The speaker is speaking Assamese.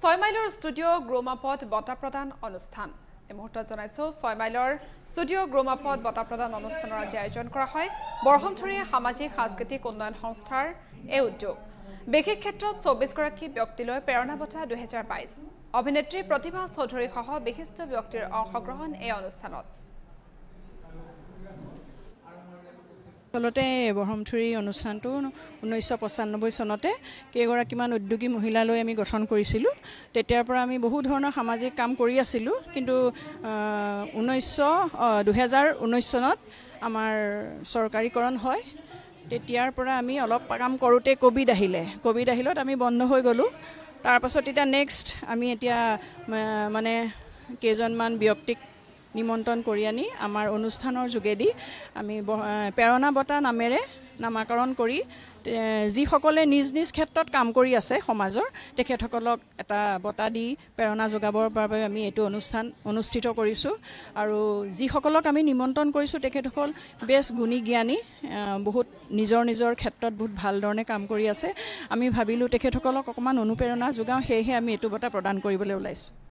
ছয় মাইলৰ ষ্টুডিঅ' গ্ৰোমাপত বঁটা প্ৰদান অনুষ্ঠান। এই মুহূৰ্তত জনাইছোঁ ছয় মাইলৰ ষ্টুডিঅ' গ্ৰোমাপত বঁটা প্ৰদান অনুষ্ঠানৰ আজি আয়োজন কৰা হয়। বৰহমথুৰী সামাজিক সাংস্কৃতিক উন্নয়ন সংস্থাৰ এই উদ্যোগ। বিশেষ ক্ষেত্ৰত চৌবিছগৰাকী ব্যক্তিলৈ প্ৰেৰণা বঁটা দুহেজাৰ বাইছ অভিনেত্ৰী প্ৰতিভা চৌধুৰীসহ বিশিষ্ট ব্যক্তিৰ অংশগ্ৰহণ এই অনুষ্ঠানত। আচলতে বৰহমথুৰী অনুষ্ঠানটো ঊনৈছশ পঁচানব্বৈ চনতে কেইগৰাকীমান উদ্যোগী মহিলালৈ আমি গঠন কৰিছিলোঁ। তেতিয়াৰ পৰা আমি বহু ধৰণৰ সামাজিক কাম কৰি আছিলোঁ কিন্তু ঊনৈছশ দুহেজাৰ ঊনৈছ চনত আমাৰ চৰকাৰীকৰণ হয়। তেতিয়াৰ পৰা আমি অলপ কাম কৰোঁতে ক'ভিড আহিলে। ক'ভিড আহিলত আমি বন্ধ হৈ গ'লোঁ। তাৰপাছত এতিয়া নেক্সট আমি এতিয়া মানে কেইজনমান ব্যক্তিক নিমন্ত্ৰণ কৰি আনি আমাৰ অনুষ্ঠানৰ যোগেদি আমি প্ৰেৰণা বঁটা নামেৰে নামাকৰণ কৰি যিসকলে নিজ নিজ ক্ষেত্ৰত কাম কৰি আছে সমাজৰ তেখেতসকলক এটা বঁটা দি প্ৰেৰণা যোগাবৰ বাবে আমি এইটো অনুষ্ঠান অনুষ্ঠিত কৰিছোঁ। আৰু যিসকলক আমি নিমন্ত্ৰণ কৰিছোঁ তেখেতসকল বেছ গুণী জ্ঞানী বহুত নিজৰ নিজৰ ক্ষেত্ৰত বহুত ভাল ধৰণে কাম কৰি আছে। আমি ভাবিলোঁ তেখেতসকলক অকণমান অনুপ্ৰেৰণা যোগাওঁ সেয়েহে আমি এইটো বঁটা প্ৰদান কৰিবলৈ ওলাইছোঁ।